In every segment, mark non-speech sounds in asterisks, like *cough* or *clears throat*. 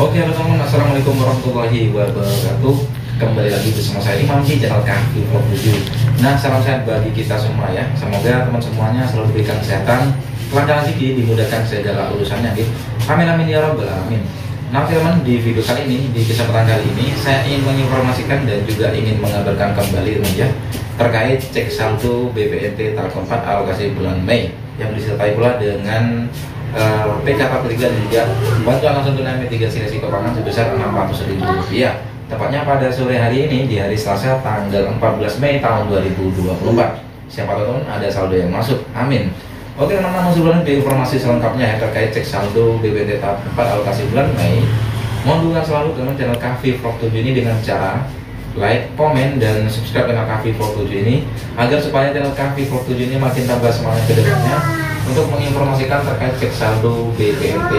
Oke halo teman-teman. Assalamualaikum warahmatullahi wabarakatuh. Kembali lagi bersama saya Imam di channel Kaki Vlog 7 Nah salam sehat bagi kita semua ya. Semoga teman semuanya selalu diberikan kesehatan Kelancaran rezeki dimudahkan segala urusannya gitu. Amin amin ya rabbal alamin. Nah teman di video kali ini, di kesempatan kali ini Saya ingin menginformasikan dan juga ingin mengabarkan kembali teman ya Terkait cek saldo BPNT Telkom 4 alokasi bulan Mei Yang disertai pula dengan uh, eh, PKK dan juga bantuan langsung tunai mitigasi risiko pangan sebesar Rp600.000. Tepatnya pada sore hari ini di hari Selasa tanggal 14 Mei tahun 2024. Siapa tahu teman ada saldo yang masuk. Amin. Oke teman-teman sebelum di informasi selengkapnya ya terkait cek saldo BPT tahap 4 alokasi bulan Mei Mohon dukungan selalu dengan channel Cafe Vlog 7 ini dengan cara like, komen, dan subscribe channel Cafe Vlog 7 ini agar supaya channel Cafe Vlog 7 ini makin tambah semangat ke depannya untuk menginformasikan terkait cek saldo BPNT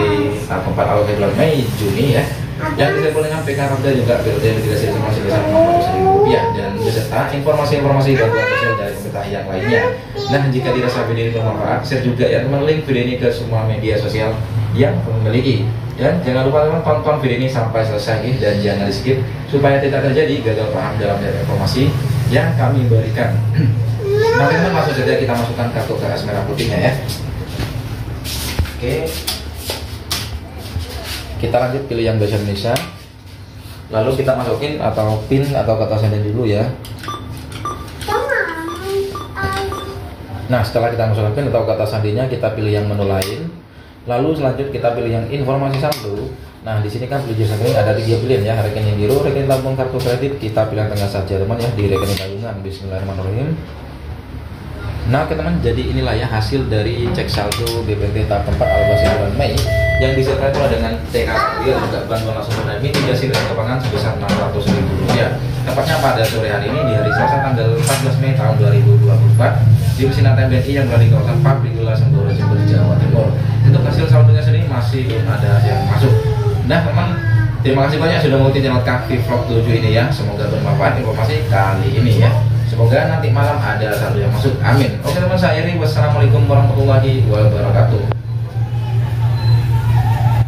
tahap 4 awal bulan Mei Juni ya yang disebut dengan PK Rapda juga BLT mitigasi sama sebesar ribu rupiah dan beserta informasi-informasi bantuan sosial dari pemerintah yang lainnya. Nah, jika dirasa video ini bermanfaat, share juga ya teman link video ini ke semua media sosial yang memiliki. Dan jangan lupa teman tonton video ini sampai selesai dan jangan di skip supaya tidak terjadi gagal paham dalam informasi yang kami berikan. *clears throat* Nah teman langsung saja kita masukkan kartu keras merah putihnya ya. Oke. Kita lanjut pilih yang bahasa Indonesia. Lalu kita masukin atau pin atau kata sandi dulu ya. Nah setelah kita masukkan pin atau kata sandinya kita pilih yang menu lain. Lalu selanjutnya kita pilih yang informasi saldo. Nah di sini kan pilih jasa ada tiga pilihan ya rekening giro, rekening tabung kartu kredit. Kita pilih tengah saja teman ya di rekening tabungan. Bismillahirrahmanirrahim. Nah teman jadi inilah ya hasil dari cek saldo BPT tahap 4 alokasi bulan Mei yang disertai pula dengan TKP dan juga bantuan langsung tunai mitigasi risiko pangan sebesar 600 ribu rupiah. Tepatnya pada sore hari ini di hari Selasa tanggal 14 Mei tahun 2024 di mesin ATM BNI yang berada di kawasan Pabrik Gula Senggoro Jember Jawa Timur. Untuk hasil saldonya sendiri masih belum ada yang masuk. Nah teman terima kasih banyak sudah mengikuti channel Kafi Vlog 7 ini ya. Semoga bermanfaat informasi kali ini ya. Semoga nanti malam ada saldo yang masuk. Amin. Oke teman saya ini wassalamualaikum warahmatullahi wabarakatuh.